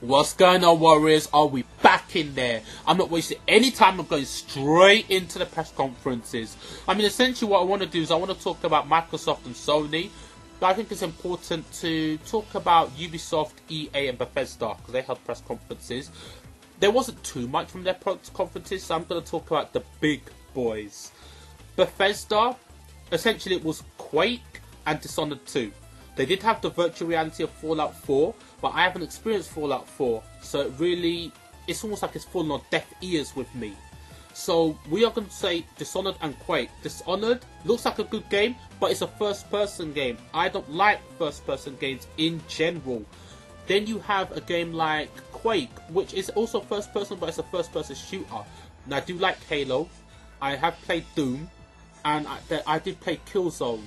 What's going on, Warriors? Are we back in there? I'm not wasting any time. I'm going straight into the press conferences. I mean, essentially, what I want to do is I want to talk about Microsoft and Sony. But I think it's important to talk about Ubisoft, EA, and Bethesda because they held press conferences. There wasn't too much from their press conferences, so I'm going to talk about the big boys. Bethesda, essentially, it was Quake and Dishonored 2. They did have the virtual reality of Fallout 4, but I haven't experienced Fallout 4, so it really, it's almost like it's fallen on deaf ears with me. So we are going to say Dishonored and Quake. Dishonored looks like a good game, but it's a first-person game. I don't like first-person games in general. Then you have a game like Quake, which is also first-person, but it's a first-person shooter. Now I do like Halo. I have played Doom, and I, I did play Killzone.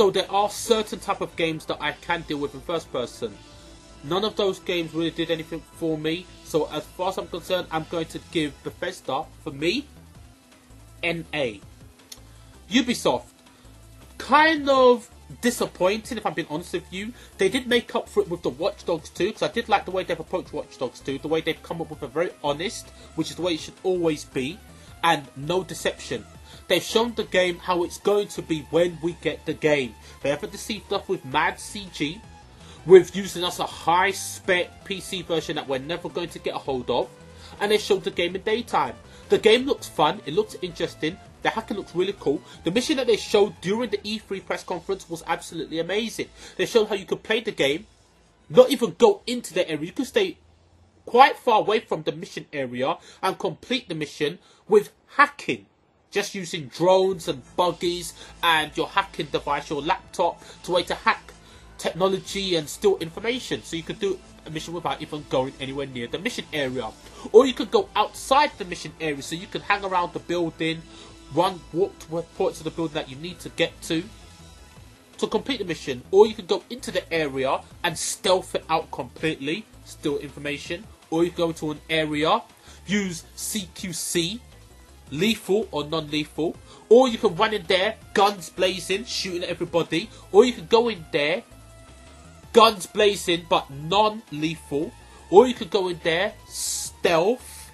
So there are certain type of games that I can deal with in first person. None of those games really did anything for me. So as far as I'm concerned, I'm going to give Bethesda, for me, NA. Ubisoft, kind of disappointing if I'm being honest with you. They did make up for it with the Watch Dogs 2 because I did like the way they've approached Watch Dogs 2, the way they've come up with a very honest, which is the way it should always be, and no deception. They've shown the game how it's going to be when we get the game. They haven't deceived us with mad CG, with using us a high spec PC version that we're never going to get a hold of, and they showed the game in daytime. The game looks fun, it looks interesting, the hacking looks really cool. The mission that they showed during the E3 press conference was absolutely amazing. They showed how you could play the game, not even go into the area. You could stay quite far away from the mission area and complete the mission with hacking. Just using drones and buggies and your hacking device, your laptop, to way to hack technology and steal information. So you could do a mission without even going anywhere near the mission area. Or you could go outside the mission area so you could hang around the building, run, walk to parts of the building that you need to get to to complete the mission. Or you could go into the area and stealth it out completely, steal information. Or you go to an area, use CQC lethal or non-lethal, or you can run in there, guns blazing, shooting at everybody, or you can go in there, guns blazing but non-lethal, or you could go in there, stealth,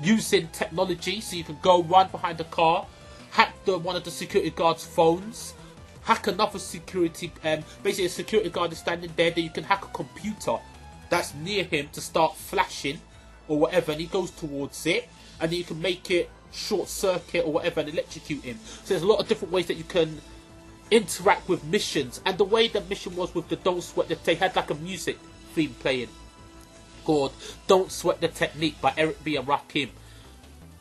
using technology, so you can go run behind the car, hack the one of the security guards' phones, hack another security, um, basically a security guard is standing there, then you can hack a computer that's near him to start flashing or whatever, and he goes towards it, and then you can make it short circuit or whatever and electrocute him. So there's a lot of different ways that you can interact with missions. And the way the mission was with the Don't Sweat the they had like a music theme playing called Don't Sweat the Technique by Eric B. and Rakim.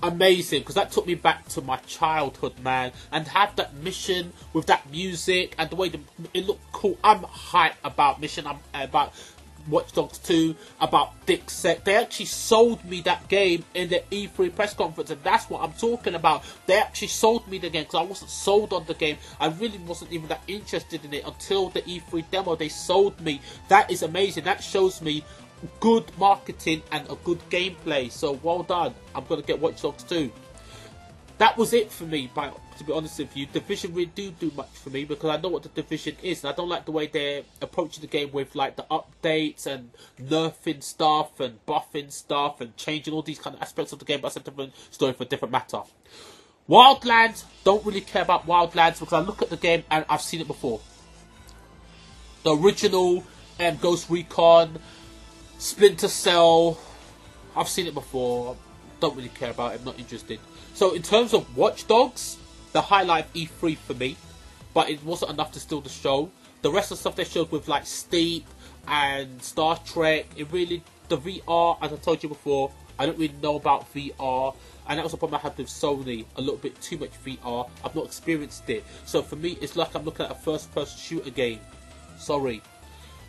Amazing, because that took me back to my childhood, man. And have that mission with that music and the way the, it looked cool. I'm hyped about mission. I'm about Watch Dogs 2, about DedSec. They actually sold me that game in the E3 press conference, and that's what I'm talking about. They actually sold me the game because I wasn't sold on the game. I really wasn't even that interested in it until the E3 demo. They sold me. That is amazing. That shows me good marketing and a good gameplay. So well done. I'm gonna get Watch Dogs 2 that was it for me. By to be honest with you, division really do do much for me because I know what the division is, and I don't like the way they're approaching the game with like the updates and nerfing stuff and buffing stuff and changing all these kind of aspects of the game. But that's a different story for a different matter. Wildlands don't really care about Wildlands because I look at the game and I've seen it before. The original um, Ghost Recon, Splinter Cell, I've seen it before. Don't really care about it. I'm not interested. So in terms of Watch Dogs, the highlight of E3 for me, but it wasn't enough to steal the show. The rest of the stuff they showed with like Steep and Star Trek, it really the VR, as I told you before, I don't really know about VR, and that was a problem I had with Sony. A little bit too much VR. I've not experienced it, so for me, it's like I'm looking at a first-person shooter game. Sorry.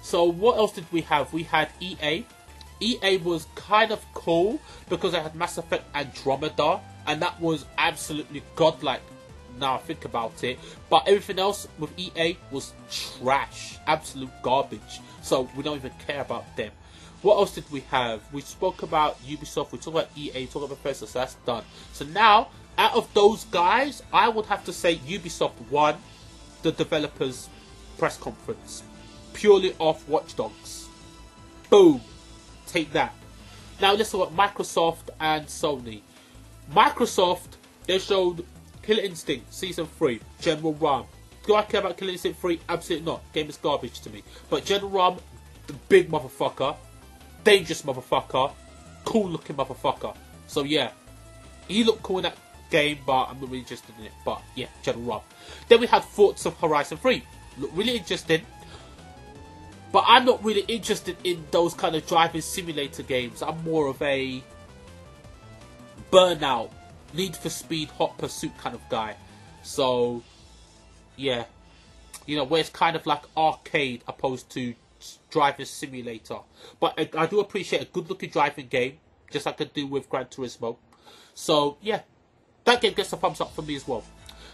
So what else did we have? We had EA. EA was kind of cool because I had Mass Effect Andromeda and that was absolutely godlike. Now I think about it, but everything else with EA was trash, absolute garbage. So we don't even care about them. What else did we have? We spoke about Ubisoft, we talked about EA, we talked about Bethesda, so that's done. So now out of those guys, I would have to say Ubisoft won the developers' press conference purely off Watch Dogs. Boom, take that. Now let's look at Microsoft and Sony. Microsoft they showed Killer Instinct Season 3, General RAAM. Do I care about Killer Instinct 3? Absolutely not. Game is garbage to me. But General RAAM, the big motherfucker, dangerous motherfucker, cool looking motherfucker. So yeah, he looked cool in that game, but I'm not really interested in it. But yeah, General RAAM. Then we had Forza Horizon 3. Look really interesting. But I'm not really interested in those kind of driving simulator games. I'm more of a burnout Need for Speed, Hot Pursuit kind of guy. So, yeah. You know, where it's kind of like arcade opposed to driving simulator. But I, do appreciate a good looking driving game, just like I do with Gran Turismo. So, yeah. That game gets a thumbs up for me as well.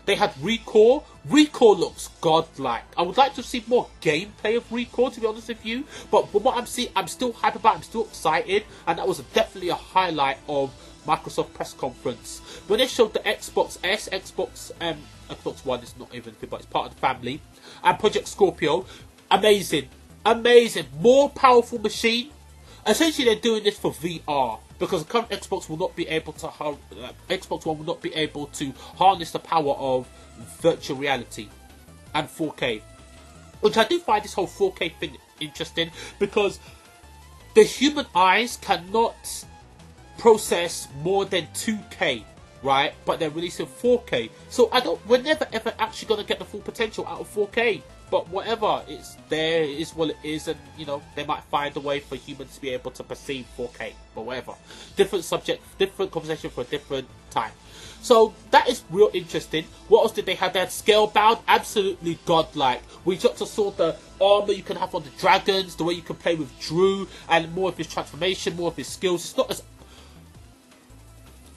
They had ReCore. ReCore looks godlike. I would like to see more gameplay of ReCore, to be honest with you. But from what I'm seeing, I'm still hype about. I'm still excited, and that was definitely a highlight of Microsoft press conference when they showed the Xbox S, Xbox um, Xbox One is not even but it's part of the family, and Project Scorpio. Amazing, amazing, more powerful machine. Essentially, they're doing this for VR because the current Xbox will not be able to uh, Xbox One will not be able to harness the power of virtual reality and 4K, which I do find this whole 4K thing interesting because the human eyes cannot process more than 2K, right? But they're releasing 4K. So I don't we're never ever actually gonna get the full potential out of 4K. But whatever, it's there, it is what it is, and you know, they might find a way for humans to be able to perceive 4K, but whatever. Different subject, different conversation for a different time. So that is real interesting. What else did they have? They had Scalebound, absolutely godlike. We to saw the armor you can have on the dragons, the way you can play with Drew, and more of his transformation, more of his skills. It's not as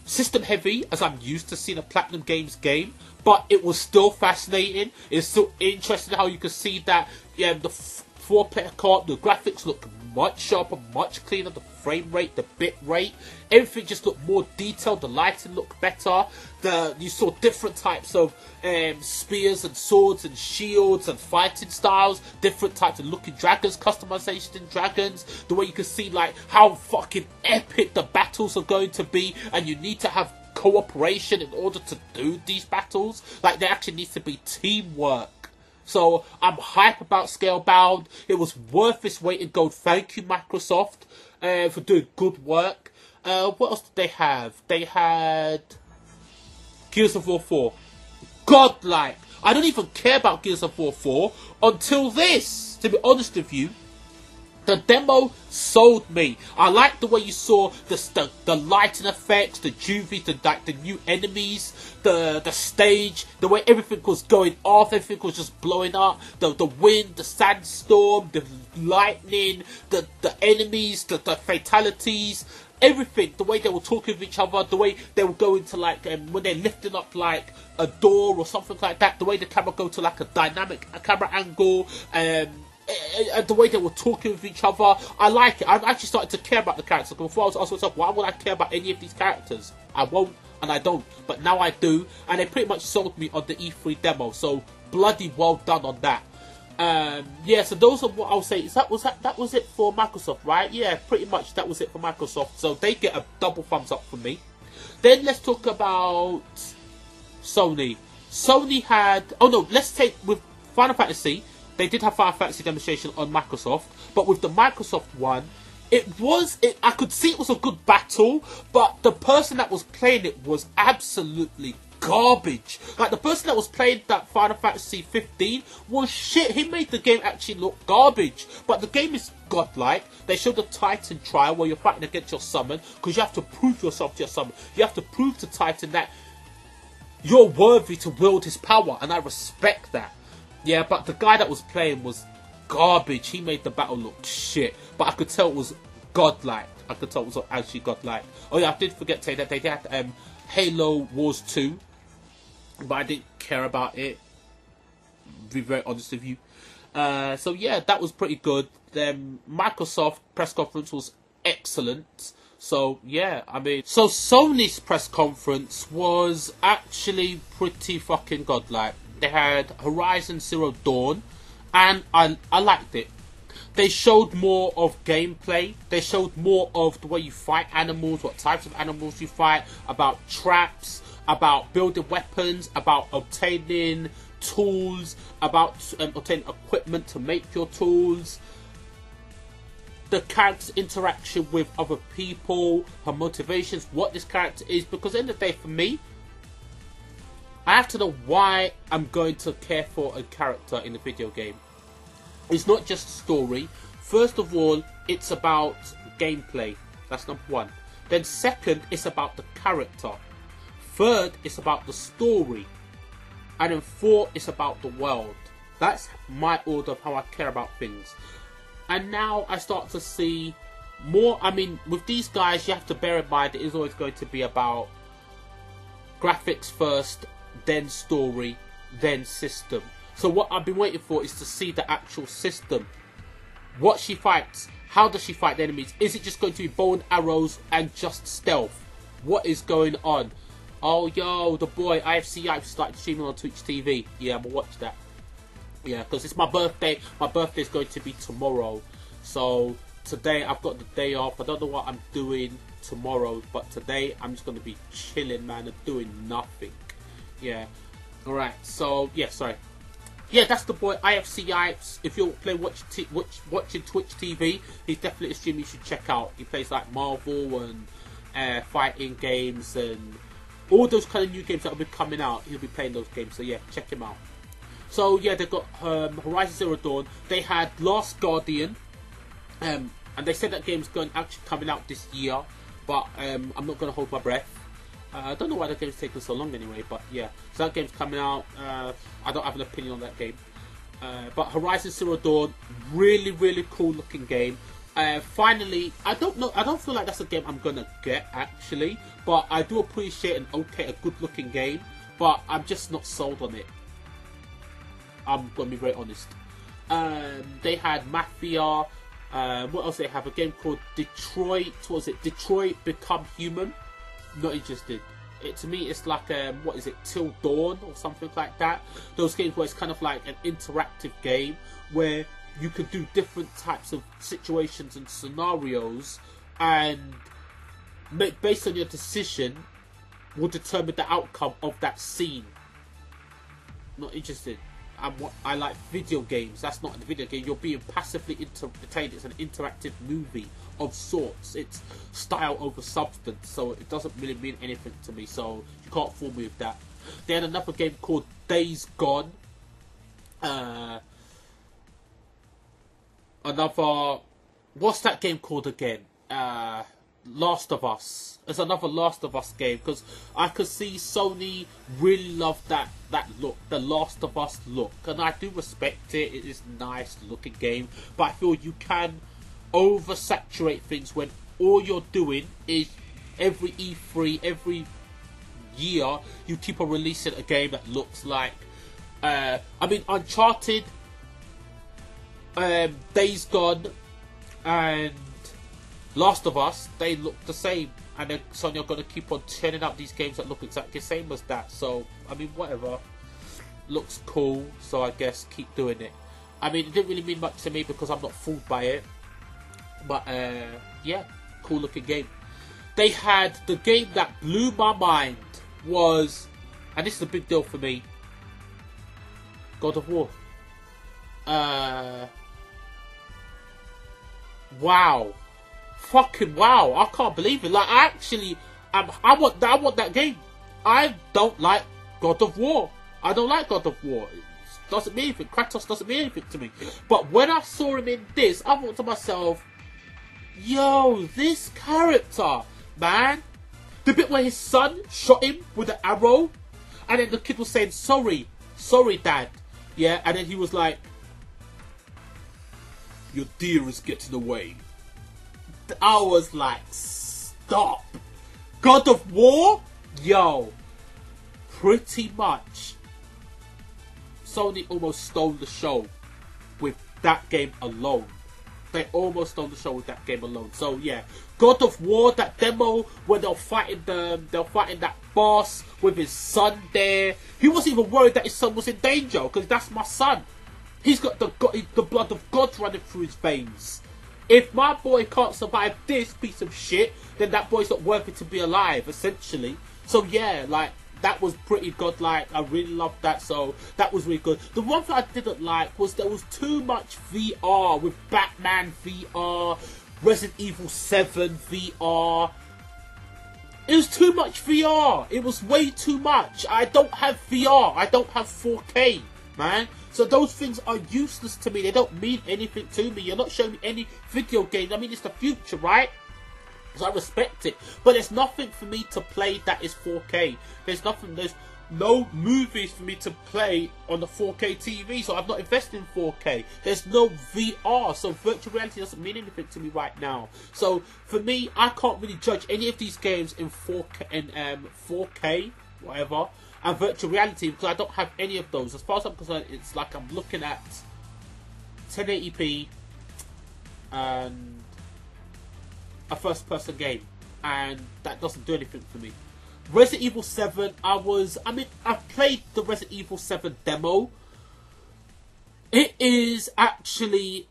system heavy as I'm used to seeing a Platinum Games game, but it was still fascinating. It's still interesting how you can see that yeah, the four co-op, the graphics look much sharper, much cleaner, the frame rate, the bit rate, everything just looked more detailed, the lighting looked better, the you saw different types of um, spears and swords and shields and fighting styles, different types of looking dragons, customization in dragons, the way you can see like how fucking epic the battles are going to be, and you need to have cooperation in order to do these battles. Like there actually needs to be teamwork so I'm hype about Scalebound. It was worth its weight in gold. Thank you, Microsoft, uh, for doing good work. Uh, what else did they have? They had Gears of War 4. Godlike. I don't even care about Gears of War 4 until this, to be honest with you. The demo sold me. I like the way you saw the the, the lighting effects, the juvie, the like the new enemies, the the stage, the way everything was going off, everything was just blowing up. The the wind, the sandstorm, the lightning, the the enemies, the, the fatalities, everything. The way they were talking with each other, the way they were going to like um, when they're lifting up like a door or something like that. The way the camera go to like a dynamic a camera angle. Um, and the way they were talking with each other, I like it. I've actually started to care about the characters. Before I was asking myself, why would I care about any of these characters? I won't, and I don't. But now I do, and they pretty much sold me on the E3 demo. So bloody well done on that. Um, yeah, so those are what I'll say. Is that was that that was it for Microsoft, right? Yeah, pretty much that was it for Microsoft. So they get a double thumbs up from me. Then let's talk about Sony. Sony had oh no, let's take with Final Fantasy they did have Final Fantasy demonstration on Microsoft, but with the Microsoft one, it was it, I could see it was a good battle, but the person that was playing it was absolutely garbage. Like the person that was playing that Final Fantasy 15 was shit. He made the game actually look garbage. But the game is godlike. They showed the Titan trial where you're fighting against your summon because you have to prove yourself to your summon. You have to prove to Titan that you're worthy to wield his power, and I respect that. Yeah, but the guy that was playing was garbage. He made the battle look shit. But I could tell it was godlike. I could tell it was actually godlike. Oh yeah, I did forget to say that they had um, Halo Wars 2. But I didn't care about it. Be very honest with you. Uh, so yeah, that was pretty good. Then Microsoft press conference was excellent. So yeah, I mean, so Sony's press conference was actually pretty fucking godlike. They had Horizon Zero Dawn, and I I liked it. They showed more of gameplay. They showed more of the way you fight animals, what types of animals you fight, about traps, about building weapons, about obtaining tools, about um, obtaining equipment to make your tools. The character's interaction with other people, her motivations, what this character is. Because at the end of the day, for me, I have to know why I'm going to care for a character in a video game. It's not just story. First of all, it's about gameplay. That's number one. Then second, it's about the character. Third, it's about the story. And then four, it's about the world. That's my order of how I care about things. And now I start to see more. I mean, with these guys, you have to bear in mind it is always going to be about graphics first, then story, then system. So what I've been waiting for is to see the actual system. What she fights, how does she fight the enemies? Is it just going to be bow and arrows and just stealth? What is going on? Oh, yo, the boy IFC I've started streaming on Twitch TV. Yeah, I'm gonna watch that. Yeah, because it's my birthday. My birthday is going to be tomorrow. So today I've got the day off. I don't know what I'm doing tomorrow, but today I'm just to be chilling, man, and doing nothing. Yeah. Alright, so, yeah, sorry yeah, that's the boy IFC Yipes. If you're playing watch, t- watch watching Twitch TV, he's definitely a stream you should check out. He plays like Marvel and uh, fighting games and all those kind of new games that will be coming out. He'll be playing those games, so yeah, check him out. So yeah, they've got um, Horizon Zero Dawn. They had Last Guardian, um, and they said that game's going actually coming out this year, but um, I'm not going to hold my breath. Uh, I don't know why the game's taking so long anyway, but yeah. So that game's coming out. Uh, I don't have an opinion on that game. Uh, but Horizon Zero Dawn, really, really cool looking game. Uh, finally, I don't know. I don't feel like that's a game I'm gonna get actually, but I do appreciate an okay, a good looking game. But I'm just not sold on it. I'm gonna be very honest. Um, they had Mafia. Um, what else? They have a game called Detroit. What was it? Detroit Become Human not interested. It, to me, it's like um, what is it, Till Dawn or something like that. Those games where it's kind of like an interactive game where you can do different types of situations and scenarios, and make, based on your decision, will determine the outcome of that scene. Not interested. I'm, I like video games. That's not a video game. You're being passively entertained. It's an interactive movie of sorts. It's style over substance, so it doesn't really mean anything to me. So you can't fool me with that. They had another game called Days Gone. Uh, another. What's that game called again? Uh, Last of Us. It's another Last of Us game because I could see Sony really love that that look, the Last of Us look, and I do respect it. It is nice looking game, but I feel you can oversaturate things when all you're doing is every E3, every year, you keep on releasing a game that looks like. Uh, I mean, Uncharted, um, Days Gone, and Last of Us, they look the same. And then Sony are going to keep on churning out these games that look exactly the same as that. So, I mean, whatever. Looks cool, so I guess keep doing it. I mean, it didn't really mean much to me because I'm not fooled by it. But uh, yeah, cool looking game. They had the game that blew my mind was, and this is a big deal for me. God of War. Uh, wow, fucking wow! I can't believe it. Like, I actually, um, I want, I want that game. I don't like God of War. I don't like God of War. It doesn't mean anything. Kratos doesn't mean anything to me. But when I saw him in this, I thought to myself, Yo, this character, man. The bit where his son shot him with an arrow, and then the kid was saying, sorry, sorry, dad. Yeah, and then he was like, your deer is getting away. I was like, stop. God of War? Yo, pretty much. Sony almost stole the show with that game alone they almost stole the show with that game alone. So yeah, God of War, that demo where they're fighting the they're fighting that boss with his son there. He wasn't even worried that his son was in danger because that's my son. He's got the the blood of God running through his veins. If my boy can't survive this piece of shit, then that boy's not worthy to be alive, essentially. So yeah, like that was pretty godlike. I really loved that. So that was really good. The one thing I didn't like was there was too much VR with Batman VR, Resident Evil 7 VR. It was too much VR. It was way too much. I don't have VR. I don't have 4K, man. So those things are useless to me. They don't mean anything to me. You're not showing me any video games. I mean, it's the future, right? So I respect it. But there's nothing for me to play that is 4K. There's nothing, there's no movies for me to play on the 4K TV, so I'm not investing in 4K. There's no VR, so virtual reality doesn't mean anything to me right now. So for me, I can't really judge any of these games in 4K, in um, 4K, whatever, and virtual reality because I don't have any of those. As far as I'm concerned, it's like I'm looking at 1080p and a first person game, and that doesn't do anything for me. Resident Evil 7, I was, I mean, I played the Resident Evil 7 demo. It is actually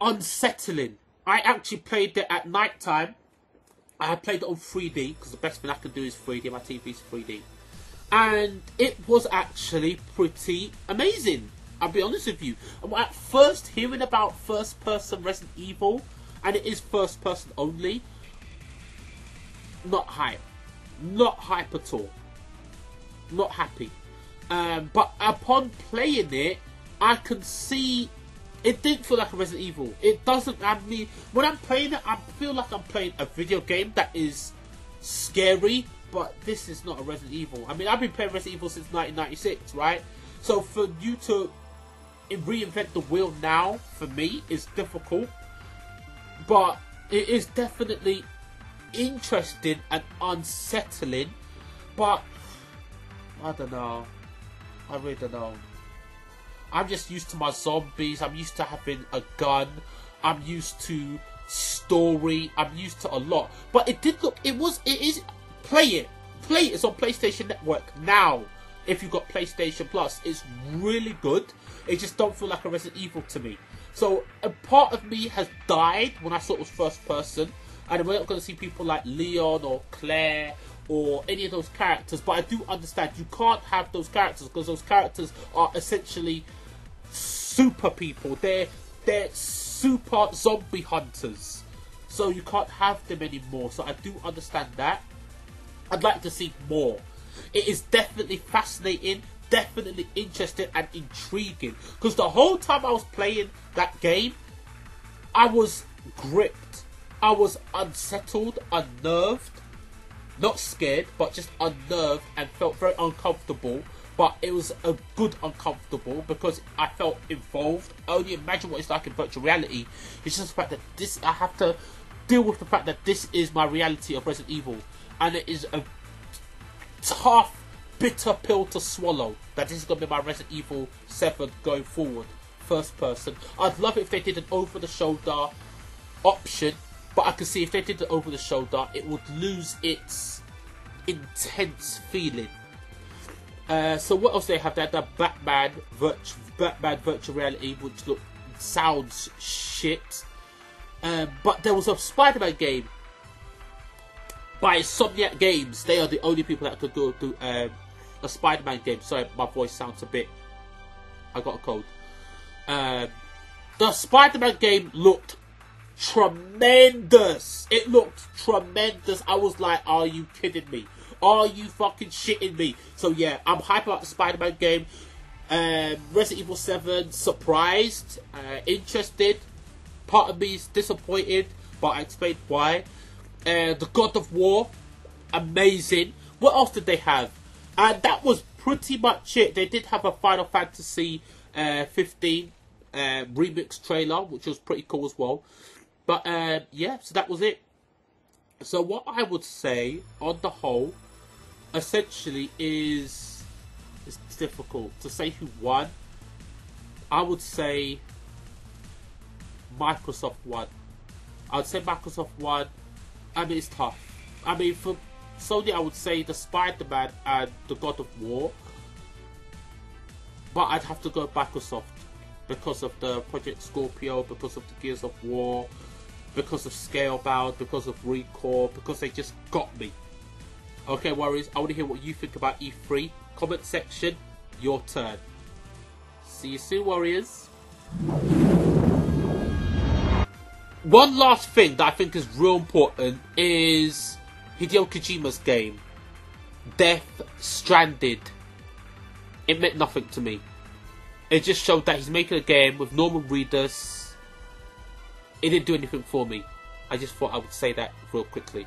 unsettling. I actually played it at night time. I played it on 3D because the best thing I can do is 3D. My TV's 3D, and it was actually pretty amazing. I'll be honest with you. At first, hearing about first-person Resident Evil, and it is first person only. Not hype. Not hype at all. Not happy. Um, but upon playing it, I can see it didn't feel like a Resident Evil. It doesn't. I mean, when I'm playing it, I feel like I'm playing a video game that is scary. But this is not a Resident Evil. I mean, I've been playing Resident Evil since 1996, right? So for you to reinvent the wheel now, for me, is difficult but it is definitely interesting and unsettling. But I don't know. I really don't know. I'm just used to my zombies. I'm used to having a gun. I'm used to story. I'm used to a lot. But it did look. It was. It is. Play it. Play it. It's on PlayStation Network now. If you've got PlayStation Plus, it's really good. It just don't feel like a Resident Evil to me. So a part of me has died when I saw it was first person, and we're not going to see people like Leon or Claire or any of those characters. But I do understand you can't have those characters because those characters are essentially super people. They're they're super zombie hunters, so you can't have them anymore. So I do understand that. I'd like to see more. It is definitely fascinating definitely interesting and intriguing because the whole time I was playing that game, I was gripped. I was unsettled, unnerved, not scared, but just unnerved and felt very uncomfortable. But it was a good uncomfortable because I felt involved. Only imagine what it's like in virtual reality. It's just the fact that this I have to deal with the fact that this is my reality of Resident Evil, and it is a tough bitter pill to swallow that this is going to be my Resident Evil 7 going forward. First person. I'd love it if they did an over the shoulder option, but I can see if they did it over the shoulder, it would lose its intense feeling. Uh, so what else they have? They had the Batman, virtu- Batman virtual reality, which look sounds shit. Um, but there was a Spider-Man game by Insomniac Games. They are the only people that could do, do um, a Spider-Man game. Sorry, my voice sounds a bit. I got a cold. Um, the Spider-Man game looked tremendous. It looked tremendous. I was like, "Are you kidding me? Are you fucking shitting me?" So yeah, I'm hyped about the Spider-Man game. Um, Resident Evil 7, surprised, uh, interested. Part of me is disappointed, but I explained why. Uh, the God of War, amazing. What else did they have? And that was pretty much it. They did have a Final Fantasy uh, 15 uh, remix trailer, which was pretty cool as well. But uh, yeah, so that was it. So what I would say, on the whole, essentially is it's difficult to say who won. I would say Microsoft won. I'd say Microsoft won. I mean, it's tough. I mean, for Sony, I would say the Spider-Man and the God of War. But I'd have to go Microsoft because of the Project Scorpio, because of the Gears of War, because of Scalebound, because of ReCore, because they just got me. Okay, Warriors, I want to hear what you think about E3. Comment section, your turn. See you soon, Warriors. One last thing that I think is real important is Hideo Kojima's game, Death Stranded. It meant nothing to me. It just showed that he's making a game with Norman Reedus. It didn't do anything for me. I just thought I would say that real quickly.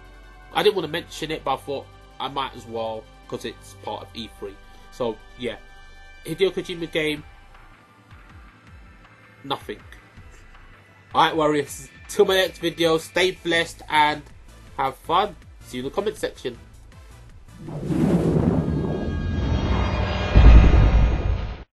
I didn't want to mention it, but I thought I might as well because it's part of E3. So yeah, Hideo Kojima game, nothing. Alright, Warriors. Till my next video, stay blessed and have fun. See you in the comment section.